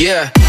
Yeah.